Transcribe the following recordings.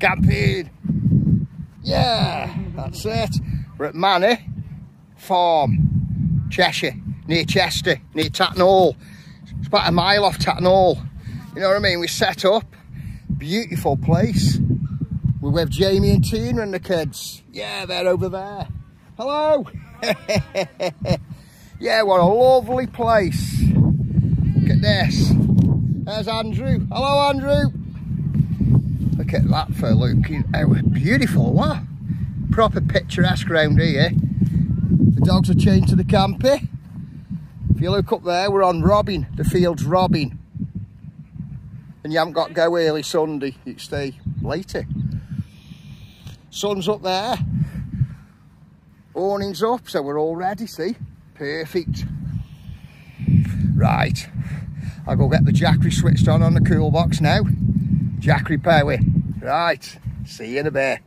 Camping. Yeah, that's it. We're at Manor Farm, Cheshire, near Chester, near Tatton Hall. It's about a mile off Tatton Hall. You know what I mean? We set up, beautiful place. We're with Jamie and Tina and the kids. Yeah, they're over there. Hello. yeah, what a lovely place. Look at this. There's Andrew. Hello, Andrew. Look at that for looking. how beautiful. What? Proper picturesque round here. The dogs are chained to the campy. If you look up there, we're on Robin. The field's Robin. And you haven't got to go early Sunday. You stay later. Sun's up there. Awning's up, so we're all ready, see? Perfect. Right. I'll go get the Jackery switched on on the cool box now. Jackery power. Right. See you in a bit.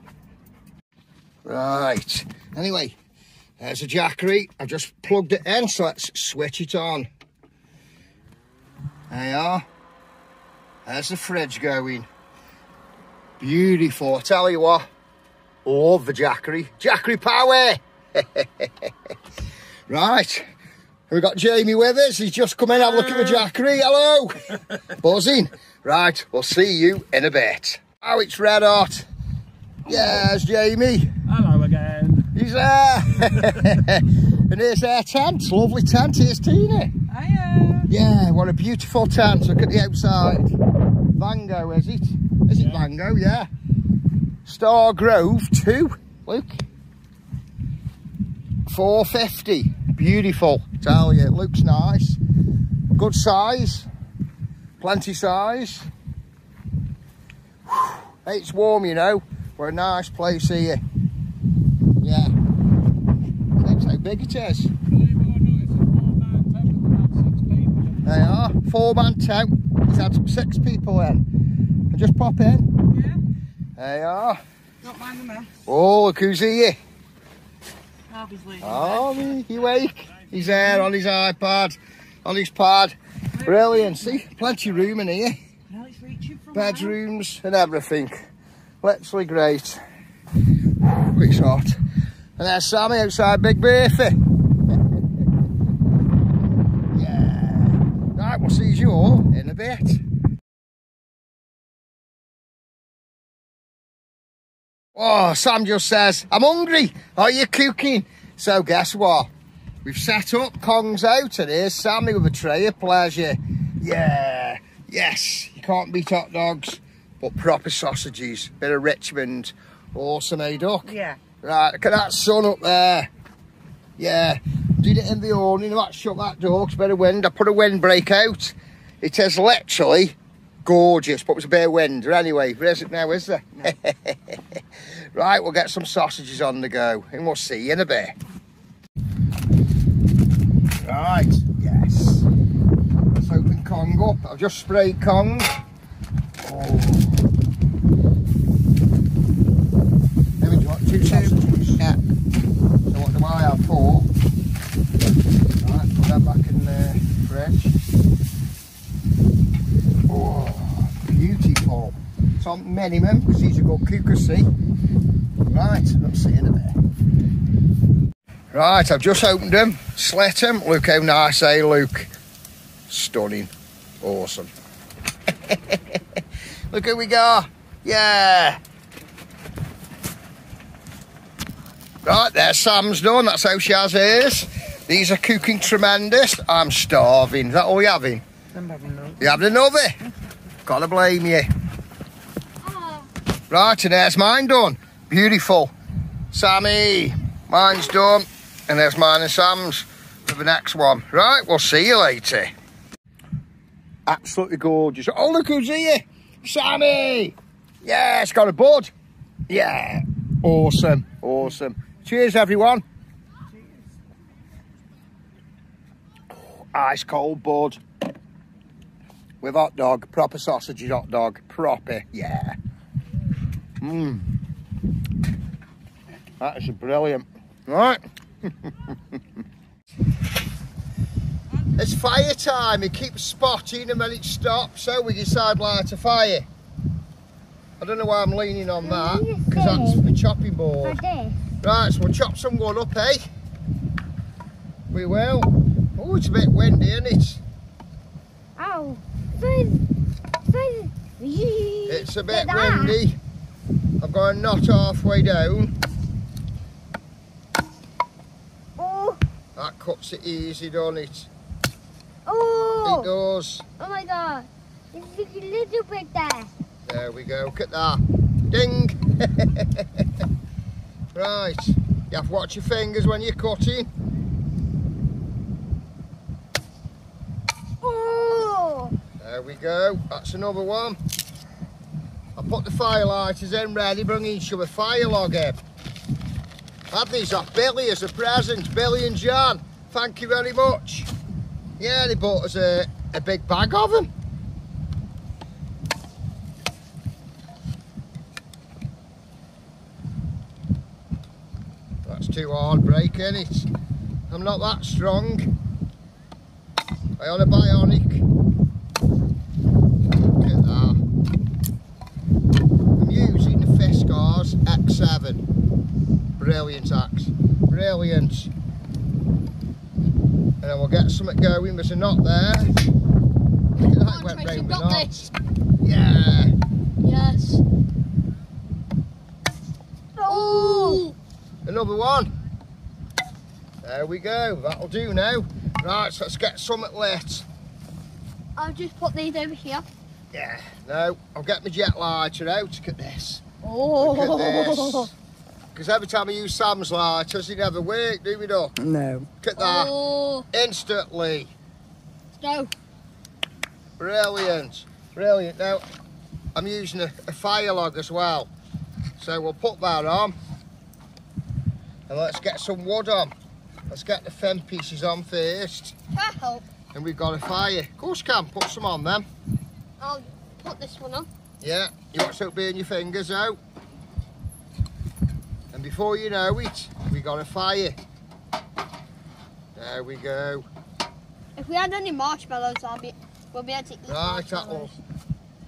Right. Anyway, there's a Jackery. I've just plugged it in, so let's switch it on. There you are. There's the fridge going. Beautiful. I tell you what, love the Jackery. Jackery power! right. We've got Jamie with us. He's just come in, have a look at the Jackery. Hello. Buzzing. Right, we'll see you in a bit. Oh, it's red hot. Yes, Jamie. Hello again. He's there. and here's our tent. Lovely tent. Here's Tina. Hiya. Yeah, what a beautiful tent. Look at the outside. Vango, is it? Is it Yeah. Vango? Yeah. Star Grove too. Look. 450. Beautiful. Tell you, it looks nice. Good size. Plenty size. It's warm, you know. We're a nice place here. Yeah. That's how big it is. They are. Four man tent. He's had six people in. And just pop in. Yeah, They are. not mind the mess. Oh, look who's here. Obviously. Oh, he, he wake. He's there on his iPad, on his pad. Brilliant. See, plenty of room in here. Well, it's reaching from Bedrooms and everything. Literally great. It's hot. And there's Sammy outside Big Berthy. yeah. Right, we'll see you all in a bit. Oh, Sam just says, I'm hungry. Are you cooking? So guess what? We've set up Kong's out and here's Sammy with a tray of pleasure. Yeah, yes, you can't beat hot dogs, but proper sausages, bit of Richmond, awesome, eh, Duck? Yeah. Right, look at that sun up there. Yeah, did it in the awning, let's shut that door, bit of wind. I put a windbreak out. It is literally gorgeous, but it was a bit of wind. Anyway, there isn't now, is there? right, we'll get some sausages on the go and we'll see you in a bit. Right. Let's open Kong up. I've just sprayed Kong. Oh. There we go, two sausages. Yeah. So what do I have? Four. Right, put that back in the fridge. Oh, beautiful. It's on minimum because he's a good cooker, see? Right, let's see in a bit. Right, I've just opened them, slit them. Look how nice they look. Stunning. Awesome. Look who we got. Yeah. Right, there's Sam's done. That's how she has hers. These are cooking tremendous. I'm starving. Is that all you're having? I'm having. You having another? Gotta blame you. Right, and there's mine done. Beautiful. Sammy, mine's done. And there's mine and Sam's for the next one. Right, we'll see you later. Absolutely gorgeous. Oh, look who's here. Sammy. Yeah, it's got a bud. Yeah. Awesome. Awesome. Cheers, everyone. Oh, ice cold bud with hot dog, proper sausages hot dog, proper, yeah. Mmm. That is brilliant. Right. it's fire time. It keeps spotting and then it stops, so we decide light a fire. I don't know why I'm leaning on that, do because that's the chopping board. Right, so we'll chop some wood up, eh? We will. Oh, it's a bit windy, isn't it? Oh. It's a bit windy. I've got a knot halfway down. Oh. That cuts it easy, don't it? It Oh. does. Oh my god. It's a little bit there. There we go. Look at that. Ding. right. You have to watch your fingers when you're cutting. Oh. There we go. That's another one. I put the firelighters in ready, bringing you a fire log in. Had these off Billy as a present. Billy and John, thank you very much. Yeah, they bought us a, a big bag of them. That's too hard breaking it? I'm not that strong. I on a bionic. Look at that. I'm using the Fiskars X7. Brilliant axe. Brilliant. And then we'll get something going. There's a knot there. Look at that, on, went Tracy, got knot. this. Yeah. Yes. Oh. Another one. There we go. That'll do now. Right, so let's get something lit. I'll just put these over here. Yeah. No, I'll get my jet lighter out. Look at this. Oh. Look at oh. this. Because every time I use Sam's light, lighters, they never work, do we, Duck? No. Look at that. Oh. Instantly. No. Brilliant. Brilliant. Now, I'm using a, a fire log as well. So we'll put that on. And let's get some wood on. Let's get the fem pieces on first. Can I help? And we've got a fire. Of course you can. Put some on them. I'll put this one on. Yeah. You want to burn your fingers out. And before you know it, we got a fire. There we go. If we had any marshmallows, I'll be, we'll be able to eat Right, that will.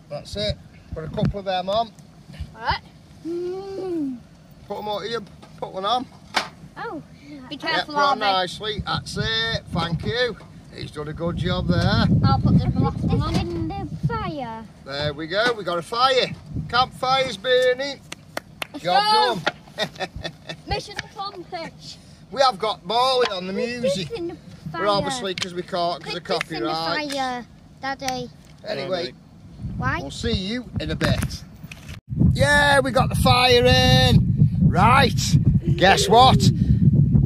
That's it. Put a couple of them on. Alright. Mm. Put them on here. Put one on. Oh. Be Yeah, careful, put on nicely. That's it. Thank you. He's done a good job there. I'll put the last one on. in the fire. There we go. We got a fire. Campfire's burning. Let's Job go. done. Mission accomplished. We have got Marley on the music. in the fire. But obviously, because we can't, because of Put this in the copyright. fire, Daddy. Anyway, Why? we'll see you in a bit. Yeah, we got the fire in. Right. Guess what?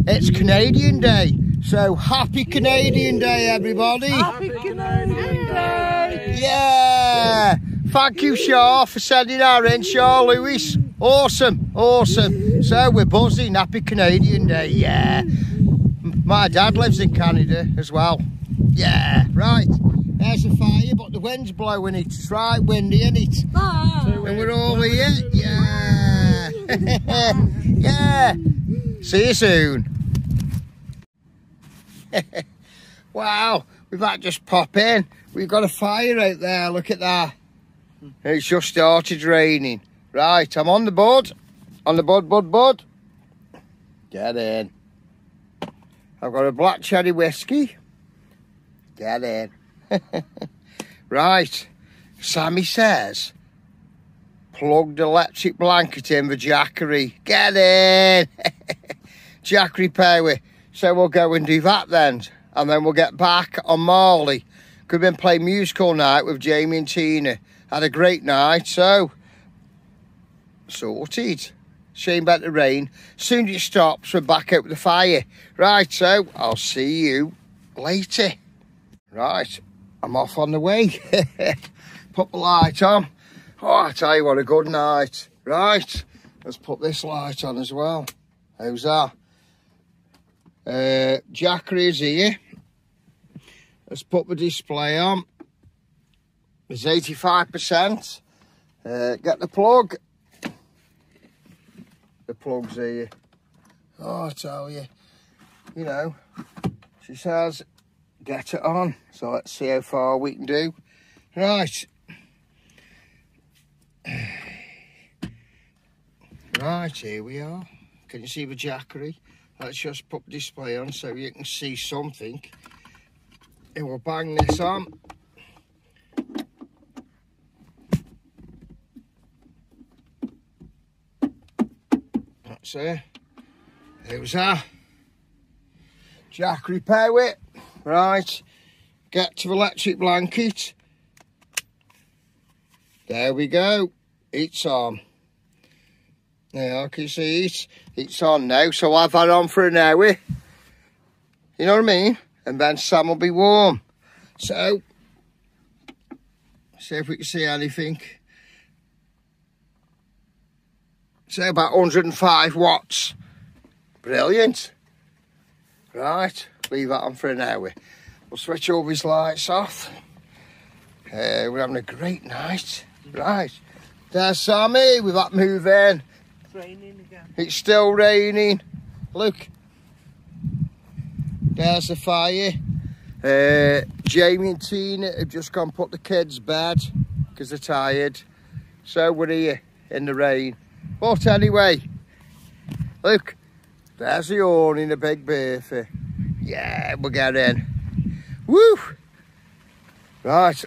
It's Canadian Day. So happy Canadian Day, everybody. Happy Canadian Day! Yeah! Thank you, Shaw, for sending our in, Shaw Lewis. Awesome, awesome. So we're buzzing. Happy Canadian Day, yeah. My dad lives in Canada as well. Yeah, right. There's a fire, but the wind's blowing it. It's right windy, isn't it? Ah. And we're all here. Yeah. yeah. See you soon. wow, We might just pop in. We've got a fire out there. Look at that. It's just started raining. Right, I'm on the board. On the board, bud, bud. Get in. I've got a black cherry whiskey. Get in. right. Sammy says, plug the electric blanket in the Jackery. Get in. Jackery power. So we'll go and do that then. And then we'll get back on Marley. We've been playing musical night with Jamie and Tina. Had a great night, so sorted. Shame about the rain. Soon as it stops, we're back out with the fire. Right, so I'll see you later. Right, I'm off on the way. put the light on. Oh, I tell you what, a good night. Right, let's put this light on as well. How's that? Uh, Jackery is here. Let's put the display on. It's 85%. Uh, get the plug. The plug's here. Oh, I tell you. You know, she says, get it on. So let's see how far we can do. Right. Right, here we are. Can you see the jackery? Let's just put display on so you can see something. And we'll bang this on. That's it. There's Jackery power. Right, get to the electric blanket. There we go. It's on. Yeah, I can see it. It's on now, so I've had on for an hour. You know what I mean? And then Sam will be warm. So, see if we can see anything. Say about 105 watts. Brilliant. Right, leave that on for an hour. We'll switch all these lights off. Uh, we're having a great night. Right, there's Sammy with that moving. It's raining again. It's still raining. Look. There's the fire. Uh, Jamie and Tina have just gone put the kids bed because they're tired. So we're here in the rain. But anyway, look, there's the awning, the big bertha. Yeah, we'll get in. Woo! Right.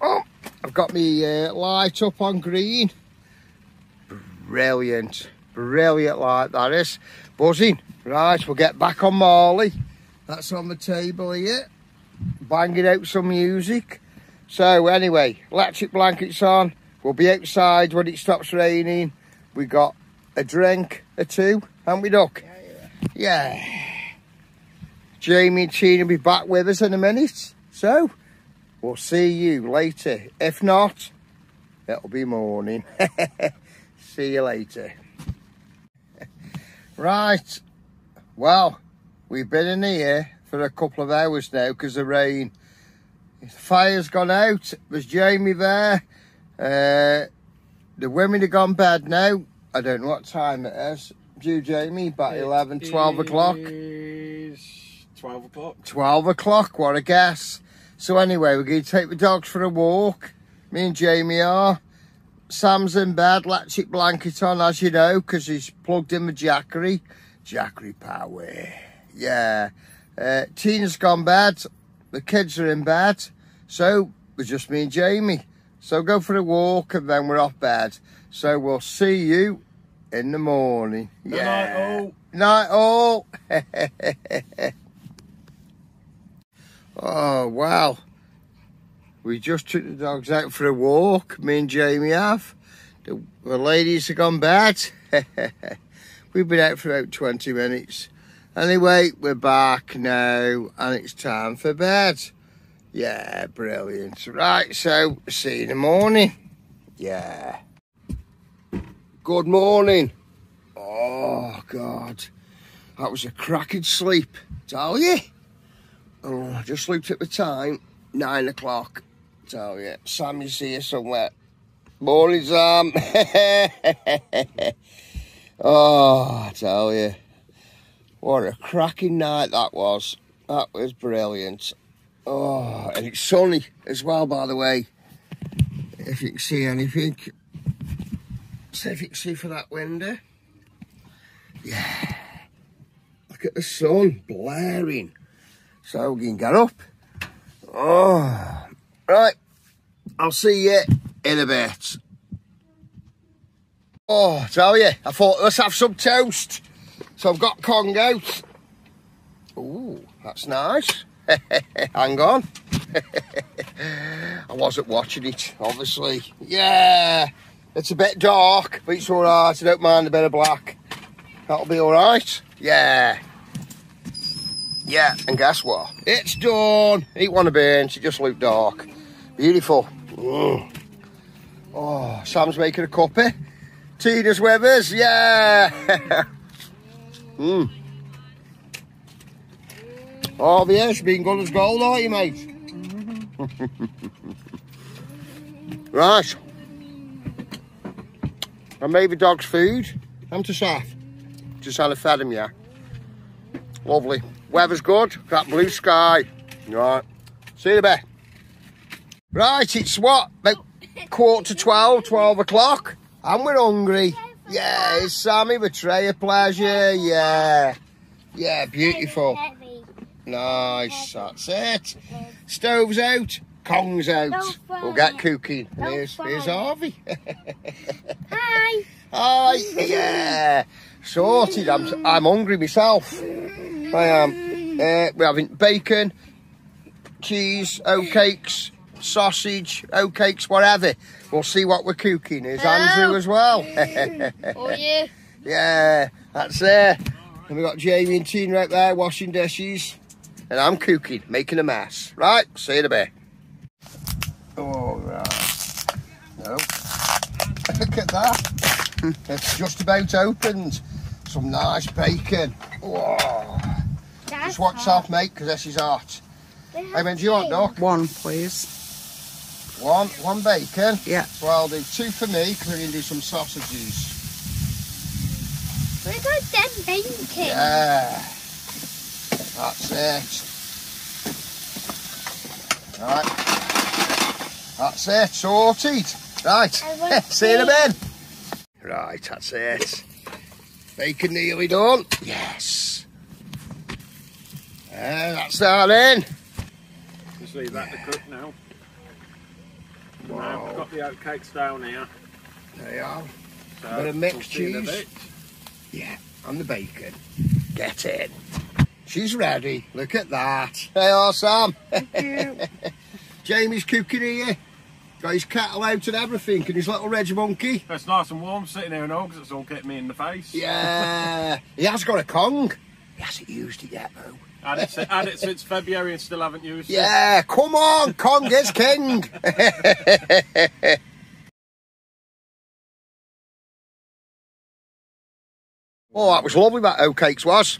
Oh, I've got my uh, light up on green. Brilliant. Brilliant light that is. Buzzing. Right, we'll get back on Marley. That's on the table here. Banging out some music. So anyway, electric blankets on. We'll be outside when it stops raining. We got a drink or two, haven't we, Duck? Yeah. Jamie and Tina will be back with us in a minute. So, we'll see you later. If not, it'll be morning. see you later. right. Well, we've been in here for a couple of hours now because of rain. The fire's gone out. There's Jamie there. Uh, the women have gone bed now. I don't know what time it is. Do you, Jamie? About 11, 12 o'clock? 12 o'clock. 12 o'clock, what a guess. So anyway, we're going to take the dogs for a walk. Me and Jamie are. Sam's in bed, electric blanket on, as you know, because he's plugged in the jackery. Jackery power. Yeah. Uh, Tina's gone bed. The kids are in bed. So, we're just me and Jamie. So go for a walk and then we're off bed. So we'll see you in the morning. Good night, all. Night all. oh, wow. We just took the dogs out for a walk. Me and Jamie have. The, the ladies have gone bed. We've been out for about 20 minutes. Anyway, we're back now and it's time for bed. Yeah, brilliant. Right, so see you in the morning. Yeah. Good morning. Oh, God. That was a cracking sleep. Tell you. Oh, I just looked at the time. Nine o'clock. Tell you. Sammy's here somewhere. Morning, Sam. oh, tell you. What a cracking night that was. That was brilliant. Oh, and it's sunny as well, by the way. If you can see anything. See if you can see for that window. Yeah. Look at the sun blaring. So we can get up. Oh, right. I'll see you in a bit. Oh, tell you, I thought let's have some toast. So I've got Kong out. Ooh, that's nice. Hang on. I wasn't watching it, obviously. Yeah, it's a bit dark, but it's all right. I don't mind a bit of black. That'll be all right. Yeah. Yeah, and guess what? It's done. Eat one of beans. It just looked dark. Beautiful. Mm. Oh, Sam's making a copy. Tina's with us. Yeah. mm. Oh, yes, been good as gold, aren't you, mate? right. I made the dog's food. I'm to Saf. Just had a fed him, yeah. Lovely. Weather's good. Got blue sky. Right. See you bit. Right, it's what? About quarter to 12, 12 o'clock. And we're hungry. Yeah, it's Sammy Betrayer Pleasure. Yeah. Yeah, beautiful. Nice, that's it. Stove's out, Kong's out. We'll get cooking. Here's, here's. Harvey. Hi. Hi, yeah. Sorted, I'm, I'm hungry myself. I am. Uh, we're having bacon, cheese, oatcakes, sausage, oatcakes, whatever. We'll see what we're cooking. Is Andrew as well. Oh yeah. Yeah, that's there. And we've got Jamie and Tina out there washing dishes. And I'm cooking, making a mess. Right, see you in a bit. Oh, right. No. Look at that. it's just about opened. Some nice bacon. Whoa. That's Just watch yourself, mate, because this is hot. Hey, when do you want, Doc? One, please. One, one bacon. Yeah. So I'll do two for me, because we're going to do some sausages. Where's our dead bacon? Yeah. That's it. Right. That's it, sorted. Right. See you in a bit. Right, that's it. Bacon nearly done. Yes. Uh, that's that in. Just leave that to cook now. Now, Wow. I've got the oatcakes down here. There you are. So Bit of mixed we'll see in a cheese. Yeah, and the bacon. Get in. She's ready. Look at that. Hey, oh, Sam. Thank you. Jamie's cooking here. Got his kettle out and everything, and his little Ridgemonkey. It's nice and warm sitting here now because it's all getting me in the face. Yeah. he has got a Kong. He hasn't used it yet, though. Had it, had it since February and still haven't used it. Yeah, come on, Kong is king. oh, that was lovely, that oatcakes was.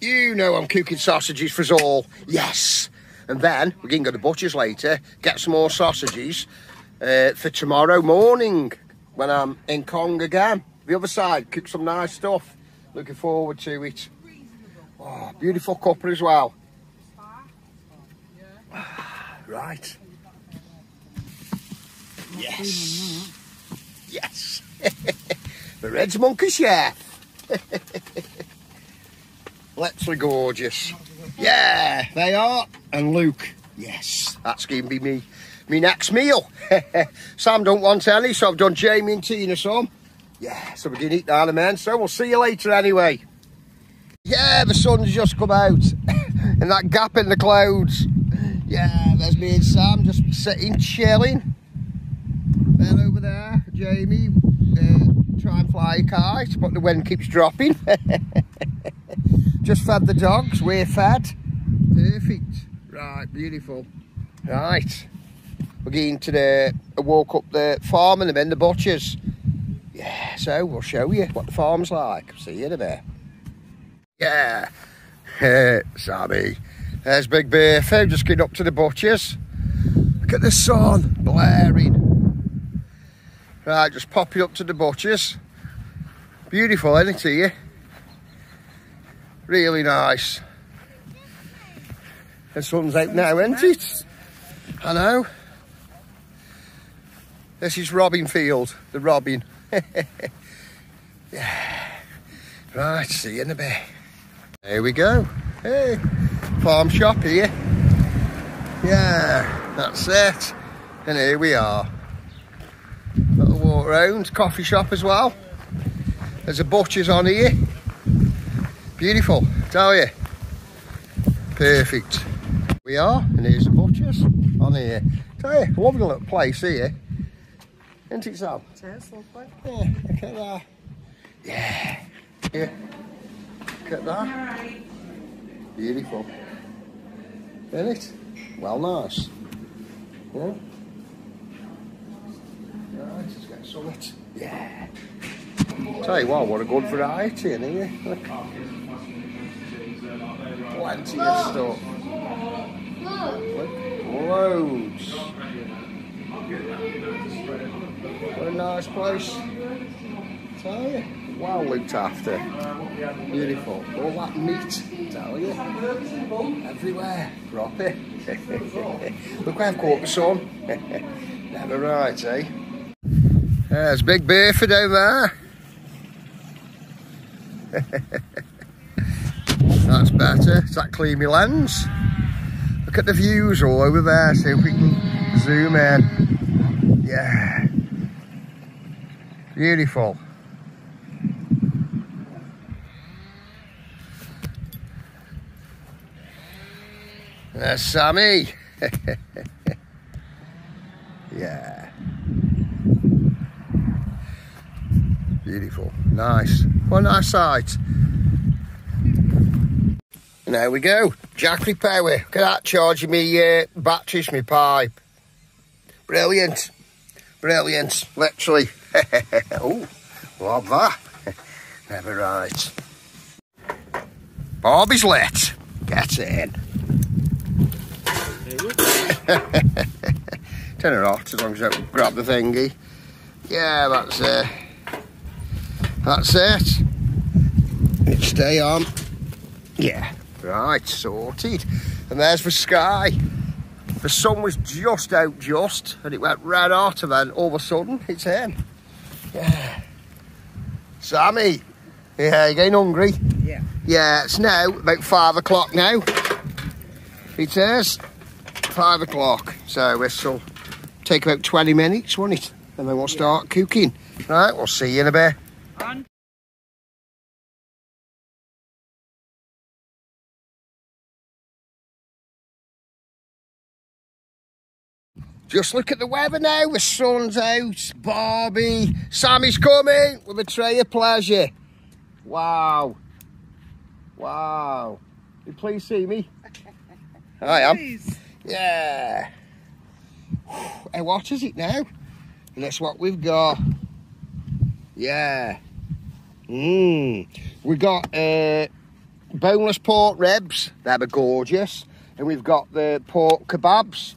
You know I'm cooking sausages for us all. Yes. And then we can go to butcher's later, get some more sausages uh, for tomorrow morning when I'm in Kong again. The other side, cook some nice stuff. Looking forward to it. Oh, beautiful cuppa as well. Right. Yes. Yes. the Red's Monkey Chef. Let's be gorgeous. Yeah, they are. And Luke. Yes, that's going to be me, me next meal. Sam don't want any, so I've done Jamie and Tina some. Yeah, so going to eat a man. So we'll see you later anyway. Yeah, the sun's just come out. and that gap in the clouds. Yeah, there's me and Sam just sitting, chilling. Then over there, Jamie, uh, try and fly a kite, but the wind keeps dropping. just fed the dogs, we're fed. Perfect. Right, beautiful. Right. We're going to the, a walk up the farm and then the butchers. Yeah, so we'll show you what the farm's like. See you in a bit. Yeah. Hey, Sammy. There's Big Bearfo just getting up to the butchers. Look at the sun blaring. Right, just popping up to the butchers. Beautiful, isn't it? Really nice. The sun's out now, isn't it? I know. This is Robin Field, the Robin. yeah. Right, see you in a bit. There we go. Hey, farm shop here. Yeah, that's it. And here we are. Little walk round, coffee shop as well. There's a butcher's on here. Beautiful, tell you. Perfect. We are, and here's the butcher's on here. Tell you, lovely little place here. Isn't it, Sam? Cheers, lovely. Yeah, look at that. Yeah. Yeah. Look at that. Beautiful. Isn't it? Well, nice. Yeah. Right, let's get some of it. Yeah. Tell you what, what a good variety in here. Look. Plenty of stuff. Loads. What a nice place. Tell you. Well looked after. Beautiful. All that meat, tell you. Everywhere. Proper. Look I've caught the sun. Never right, eh? There's Big Burford over there. That's better. Does that clear my lens? Look at the views all over there. See if we can zoom in. Yeah. Beautiful. There's Sammy. yeah. Beautiful. Nice. What a nice sight. And there we go. Jackery power. Look at that charging me uh, batteries, me pipe. Brilliant. Brilliant. Literally. oh, love that. Never right. Bobby's lit. Get in. Turn it off as long as I grab the thingy. Yeah, that's it. That's. It stay on. Yeah, right, sorted. And there's the sky. The sun was just out just, and it went red hot, and then all of a sudden, it's in. Yeah. Sammy, yeah, you getting hungry? Yeah. Yeah, it's now about five o'clock now. It is five o'clock, so this will take about 20 minutes, won't it? And then we'll start cooking. Right, we'll see you in a bit. Just look at the weather now. The sun's out. Barbie. Sammy's coming with a tray of pleasure. Wow. Wow. You please see me? I am. please. Yeah. And what is it now? And that's what we've got. Yeah. Mmm. We got uh, boneless pork ribs. They're gorgeous. And we've got the pork kebabs.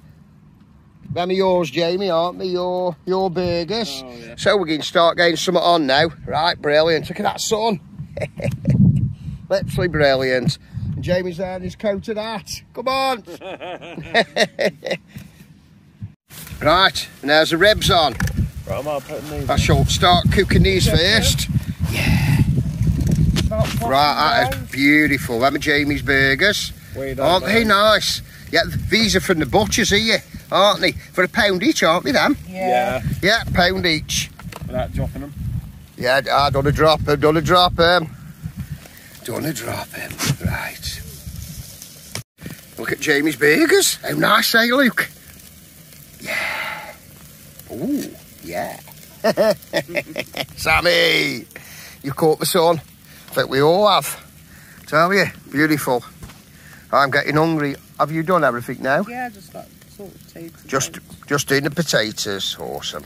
Them are yours, Jamie, aren't they? Your your burgers. Oh, yeah. So we're going to start getting something on now. Right, brilliant. Look at that sun. Literally brilliant. And Jamie's there in his coat of that. Come on. right, and there's the ribs on. Right, I'm not putting these. I shall start cooking these first. Yeah. Right, that is beautiful. Them are Jamie's burgers. We Aren't they nice? Yeah, these are from the butchers here, aren't they? For a pound each, aren't they, them? Yeah. Yeah, pound each. without dropping them. Yeah, I done a drop, I done a drop, um. Done a drop, them. Right. Look at Jamie's burgers. How nice they look. Yeah. Ooh, yeah. Sammy, you caught the sun. I think we all have. Tell you, beautiful. I'm getting hungry. Have you done everything now? Yeah, just like sort of potatoes. Just, just doing the potatoes. Awesome.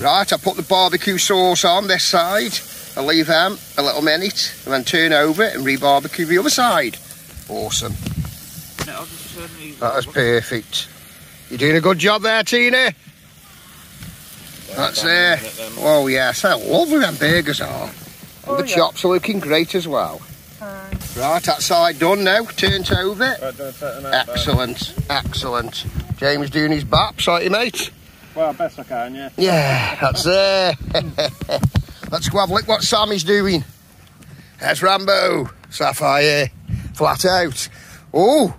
Right, I put the barbecue sauce on this side. I leave them a little minute and then turn over and re-barbecue the other side. Awesome. No, I'll just turn these That is perfect. You're doing a good job there, Tina. That's it. Oh yes, how lovely them burgers are. And Oh, the chops are looking great as well. Right, that side done now. Turned over. Right, that back. Excellent, excellent. James doing his baps, aren't you, mate? Well, best I can, yeah. Yeah, that's it. Let's go have a look what Sammy's doing. There's Rambo, Sapphire, flat out. Oh,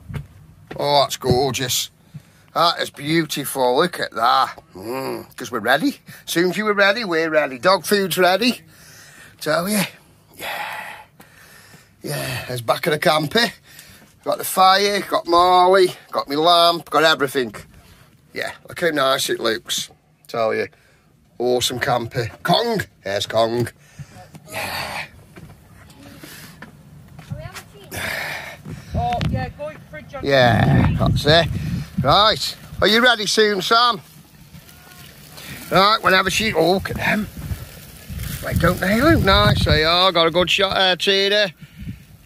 oh, that's gorgeous. That is beautiful. Look at that. Hmm, because we're ready. Soon as you were ready, we're ready. Dog food's ready. Tell you. Yeah. Yeah, there's back of the camper. Got the fire, got Marley, got me lamp, got everything. Yeah, look how nice it looks. Tell you. Awesome camper. Kong. There's Kong. Yeah. Oh, yeah, go fridge on Yeah, that's it. Right. Are you ready soon, Sam? Right, whenever she... Oh, look at them. Right, don't they look nice? They are. Got a good shot uh, there, Tina.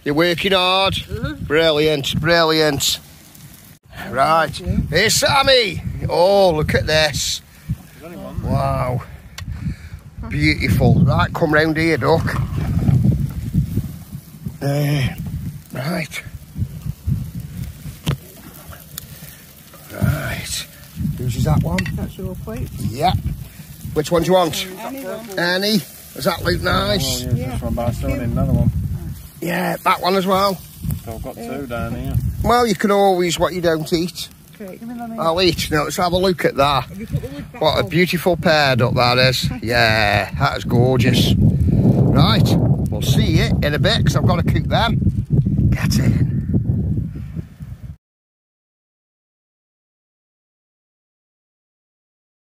You're working hard. Mm-hmm. Brilliant, brilliant. Right. Here's Sammy. Oh, look at this. Only one. Wow. Beautiful. Right, come round here, duck. Uh, there. Right. Right. Whose is that one? That's your plate. Yep. Which one do you want? Anyone? Any? Does that look nice? I'll use this one, but I still need another one. Yeah, that one as well. So I've got two down here. Well, you can always what you don't eat. Okay, give me that. I'll eat. Now let's have a look at that. Have you put the lid back What a beautiful paired up that is. Yeah, that is gorgeous. Right, we'll see you in a bit because I've got to cook them. Get in.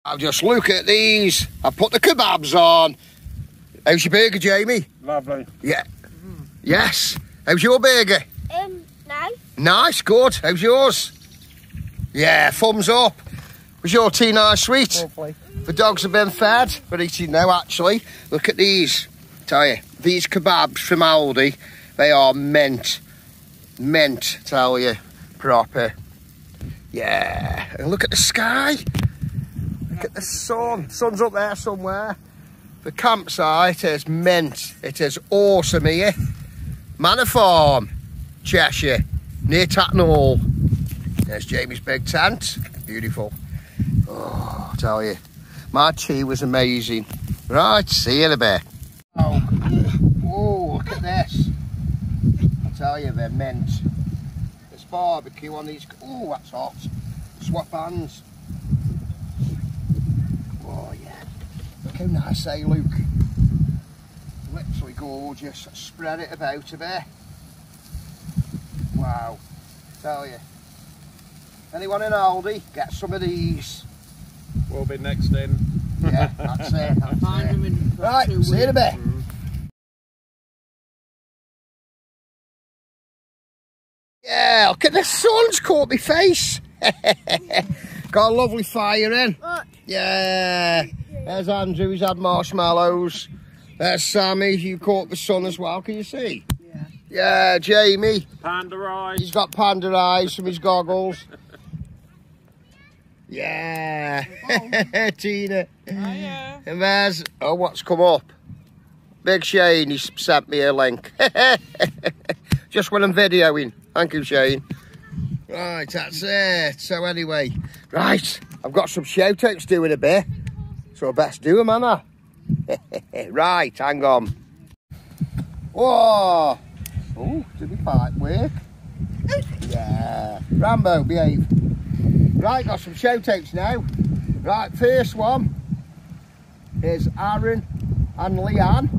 I'll just look at these. I put the kebabs on. How's your burger, Jamie? Lovely. Yeah. Yes. How's your burger? Um, no. Nice, good. How's yours? Yeah, thumbs up. Was your tea nice, sweet? Lovely. The dogs have been fed. We're eating now, actually. Look at these. Tell you, these kebabs from Aldi, they are mint. Mint, tell you. Proper. Yeah. And look at the sky. Look at the sun. Sun's up there somewhere. The campsite is mint. It is awesome here. Manor Farm, Cheshire, near Tatton Hall. There's Jamie's big tent. Beautiful. Oh, I tell you. My tea was amazing. Right, see you in a bit. Oh, oh look at this. I tell you, they're mint. There's barbecue on these. Oh, that's hot. Swap hands. Oh, yeah. Look how nice they look. Literally gorgeous. Spread it about a bit. Wow. Tell you. Anyone in Aldi, get some of these. We'll be next in. Yeah, that's it. That's Find it. them in Right, two see you in a weeks. bit. Yeah, look at the sun's caught my face. Got a lovely fire in. Look. Yeah. There's Andrew, he's had marshmallows. There's Sammy, you caught the sun as well, can you see? Yeah. Yeah, Jamie, Panda eyes. He's got panda eyes from his goggles. Yeah. Tina. yeah. And there's, oh, what's come up? Big Shane, he sent me a link. Just when I'm videoing. Thank you, Shane. Right, that's it. So anyway, right, I've got some shout outs to do in a bit. So I best do them, Anna. right, hang on. Whoa. Oh, did the pipe work? Yeah. Rambo, behave. Right, got some shout outs now. Right, first one is Aaron and Leanne.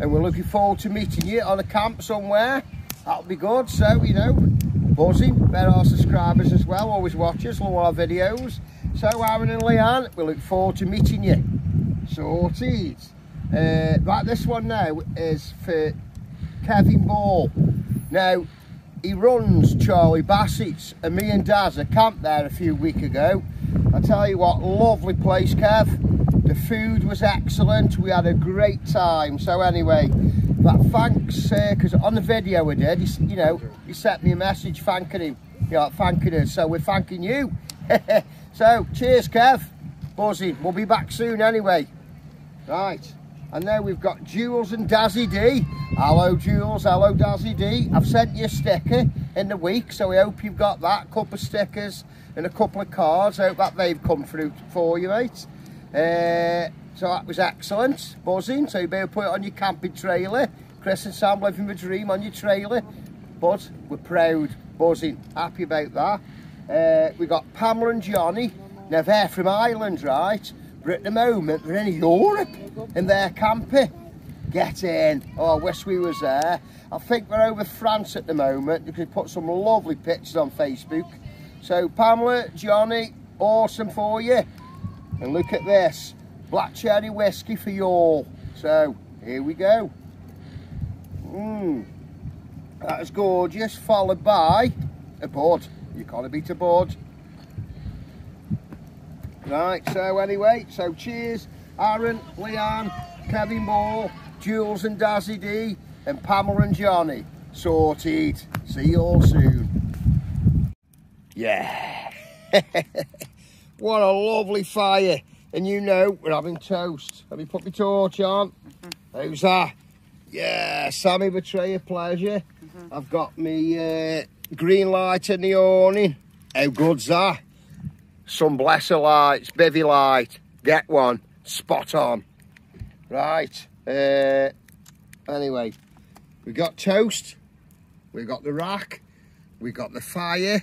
And we're looking forward to meeting you on a camp somewhere. That'll be good. So, you know, buzzing. They're our subscribers as well, always watch us, love our videos. So, Aaron and Leanne, we look forward to meeting you. Sorted. Uh, right, this one now is for Kevin Ball. Now, he runs Charlie Bassett's, and me and Daz are camped there a few weeks ago. I tell you what, lovely place, Kev. The food was excellent. We had a great time. So anyway, that thanks because on the video we did, he, you know, he sent me a message thanking him, you know, thanking us. So we're thanking you. so cheers, Kev. Buzzing. We'll be back soon anyway. Right. And now we've got Jules and Dazzy D. Hello, Jules. Hello, Dazzy D. I've sent you a sticker in the week, so we hope you've got that. couple of stickers and a couple of cards. I Hope that they've come through for you, mate. Uh, so that was excellent. Buzzing. So you'll be able to put it on your camping trailer. Chris and Sam living the dream on your trailer. But we're proud. Buzzing. Happy about that. Uh, we got Pamela and Johnny. Now they're from Ireland, right? At the moment they're in Europe in their camper. Get in. Oh, I wish we was there. I think we're over France at the moment. You could put some lovely pictures on Facebook. So Pamela, Johnny, awesome for you. And look at this. Black cherry whiskey for you all. So here we go. Mmm. That is gorgeous. Followed by a board. You can't beat a bud. Right, so anyway, so cheers, Aaron, Leanne, Kevin Ball, Jules and Dazzy D, and Pamela and Johnny. Sorted. See you all soon. Yeah. what a lovely fire. And you know, we're having toast. Let me put my torch on. Who's that? Yeah, Sammy betray Betrayer pleasure. I've got me uh, green light in the awning. How good's that? Some blesser lights, bevy light. Get one. spot on. Right. Uh, anyway, we got toast, we got the rack, we got the fire,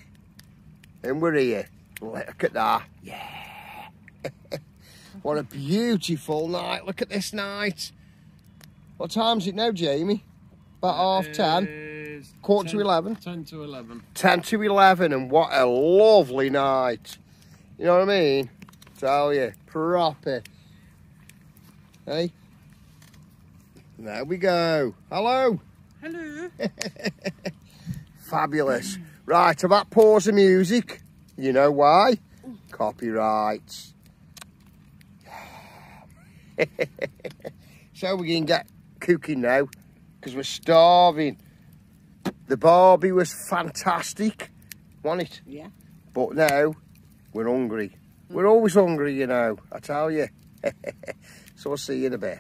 and we're here. Look at that. Yeah. what a beautiful night. Look at this night. What time's it now, Jamie? About half ten. Quarter to 11. 10 to 11. 10 to 11 and what a lovely night. You know what I mean? Tell oh, you, proper. Hey? There we go. Hello. Hello. Fabulous. Right, about pause the music. You know why? Copyrights. so we can get cooking now because we're starving. The barbie was fantastic, wasn't it? Yeah. But now we're hungry. We're always hungry, you know, I tell you. so I'll see you in a bit.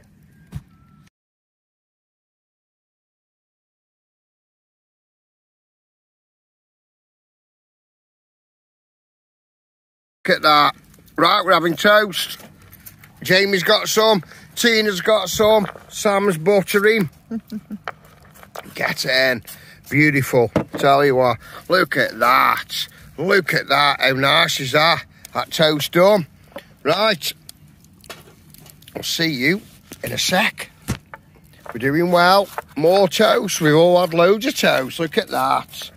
Look at that. Right, we're having toast. Jamie's got some. Tina's got some. Sam's buttering. Get in. Beautiful. Tell you what. Look at that. Look at that. How nice is that? That toast done. Right. I'll see you in a sec. We're doing well. More toast. We've all had loads of toast. Look at that.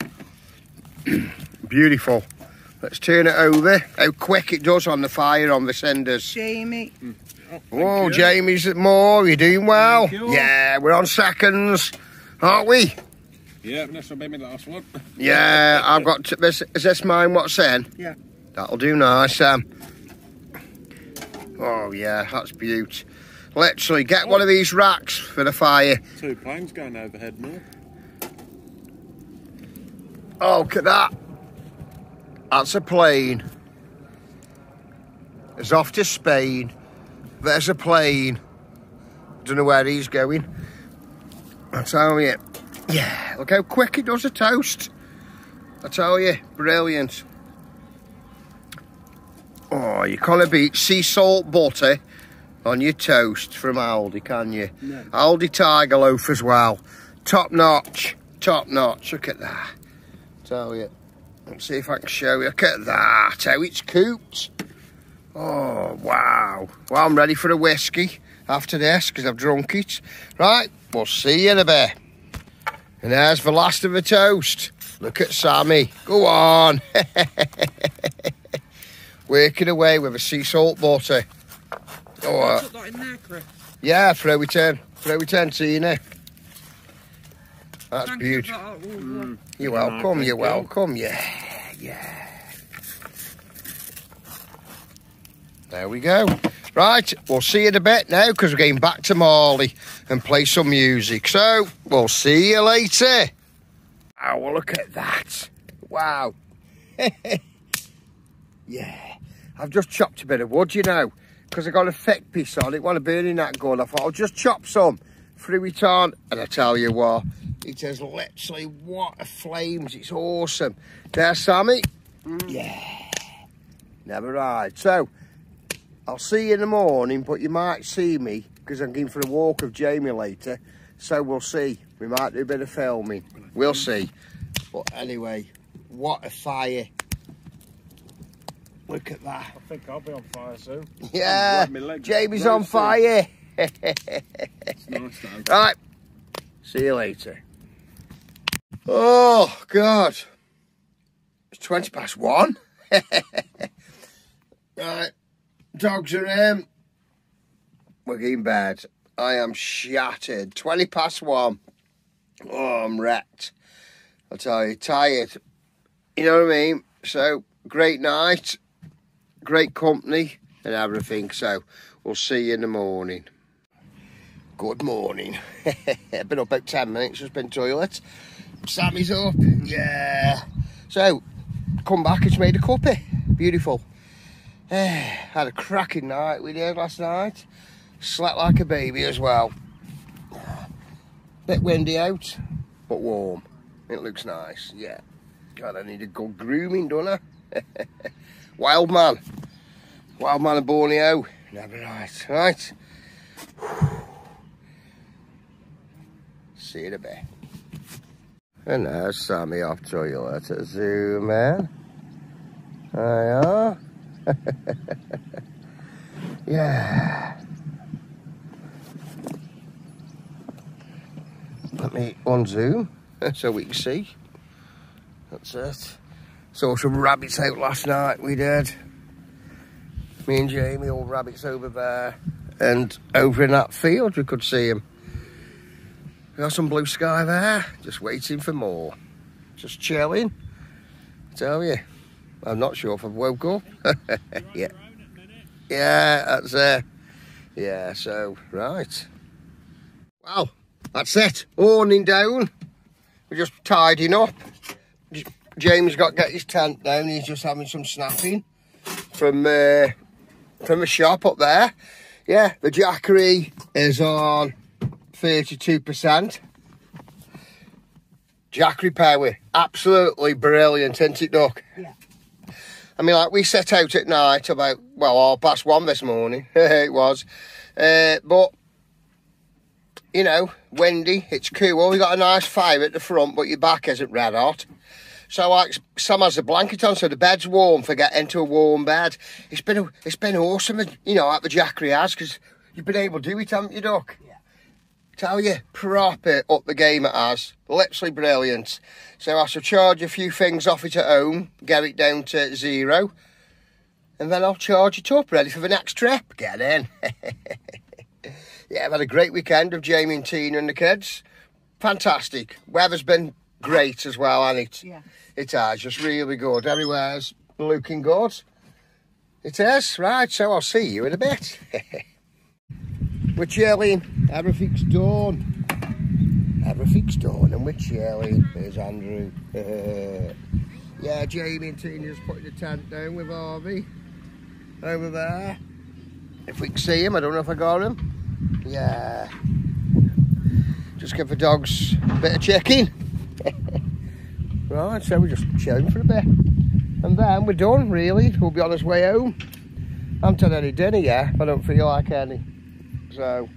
Beautiful. Let's turn it over. How quick it does on the fire on the cinders. Jamie. Oh, you. Jamie's more. You're doing well. You. Yeah, we're on seconds, aren't we? Yeah, this will be my last one. Yeah, I've got. To, this, is this mine? What's in? Yeah. That'll do nice, Sam. Oh yeah, that's beaut. Literally, get one of these racks for the fire. Two planes going overhead now. Oh, look at that. That's a plane. It's off to Spain. There's a plane. Don't know where he's going. I tell you. Yeah, look how quick it does a toast. I tell you, brilliant. Oh, you can't beat sea salt butter on your toast from Aldi, can you? No. Aldi Tiger Loaf as well. Top notch, top notch. Look at that. Tell you. Let's see if I can show you. Look at that, how it's cooked. Oh, wow. Well, I'm ready for a whiskey after this because I've drunk it. Right, we'll see you in a bit. And there's the last of the toast. Look at Sammy. Go on. Working away with a sea salt butter. Oh, uh, Put that in there, Chris. yeah, throw it in. Throw it in, Tina. That's Thank beautiful. You for that. Oh, You're welcome, you're you. welcome, yeah, yeah. There we go. Right, we'll see you in a bit now because we're getting back to Marley and play some music. So, we'll see you later. Oh, well, look at that. Wow. yeah. I've just chopped a bit of wood, you know, because I got a thick piece on it. Want to burn in that good. I thought I'll just chop some, threw it on, and I tell you what, it has literally what a flames. It's awesome. There, Sammy. Mm. Yeah. Never mind. So, I'll see you in the morning, but you might see me because I'm going for a walk of Jamie later. So we'll see. We might do a bit of filming. We'll see. But anyway, what a fire. Look at that. I think I'll be on fire soon. Yeah, Grab my leg. Jamie's on soon. fire. It's nice though. Right. See you later. Oh, God. It's 20 past one. right. Dogs are in. We're in bed. I am shattered. 20 past one. Oh, I'm wrecked. I'll tell you, tired. You know what I mean? So, great night, great company, and everything. So, we'll see you in the morning. Good morning. Been up about 10 minutes, just been toilet. Sammy's up. Yeah. So, come back, it's made a cuppy. Beautiful. Had a cracking night with you last night. Slept like a baby as well. Bit windy out, but warm. It looks nice, yeah. God, I need a good grooming, don't I? Wild man. Wild man of Borneo. Never right. Right. See you in a bit. And there's Sammy off toilet at zoo, man. There you are. yeah. Let me on zoom so we can see. That's it. Saw some rabbits out last night, we did. Me and Jamie, all rabbits over there. And over in that field, we could see them. We got some blue sky there, just waiting for more. Just chilling. Tell you, I'm not sure if I've woke up. yeah. Yeah, that's it. Yeah, so, right. Well, that's it. Awning down. We're just tidying up. James got get his tent down. He's just having some snapping from uh, from the shop up there. Yeah, the Jackery is on 32%. Jackery power, absolutely brilliant, isn't it, Duck? Yeah. I mean, like, we set out at night about, well, all past one this morning. it was. Uh, but, you know, windy, it's cool. We got a nice fire at the front, but your back isn't red hot. So like Sam has a blanket on, so the bed's warm for getting into a warm bed. It's been a, it's been awesome, you know, like the Jackery has, because you've been able to do it, haven't you, Duck? Tell you, proper up the game it has. Literally brilliant. So I shall charge a few things off it at home, get it down to zero, and then I'll charge it up, ready for the next trip. Get in. yeah, I've had a great weekend of Jamie and Tina and the kids. Fantastic. Weather's been great as well, hasn't it? Yeah. It has, just really good. Everywhere's looking good. It is, right, so I'll see you in a bit. we're chilling, everything's done. Everything's done and we're chilling. There's Andrew. Uh, yeah, Jamie and Tina's putting the tent down with Harvey. Over there. If we can see him, I don't know if I got him. Yeah. Just give the dogs a bit of checking. right, so we're just chilling for a bit. And then we're done, really. We'll be on his way home. I haven't had any dinner yet. I don't feel like any. So,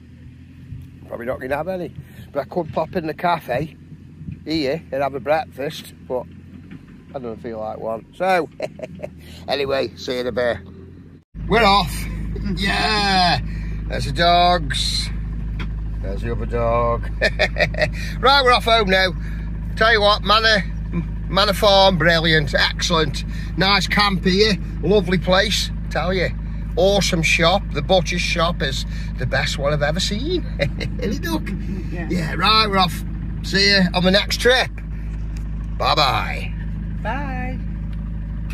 probably not going to have any. But I could pop in the cafe here and have a breakfast, but I don't feel like one. So, anyway, see you in a bit. We're off. yeah. There's the dogs. There's the other dog. right, we're off home now. Tell you what, Manor, uh, Manor Farm, brilliant, excellent. Nice camp here, lovely place, tell you. Awesome shop. The butcher's shop is the best one I've ever seen. Any duck? Yeah. Yeah, right, we're off. See you on the next trip. Bye-bye.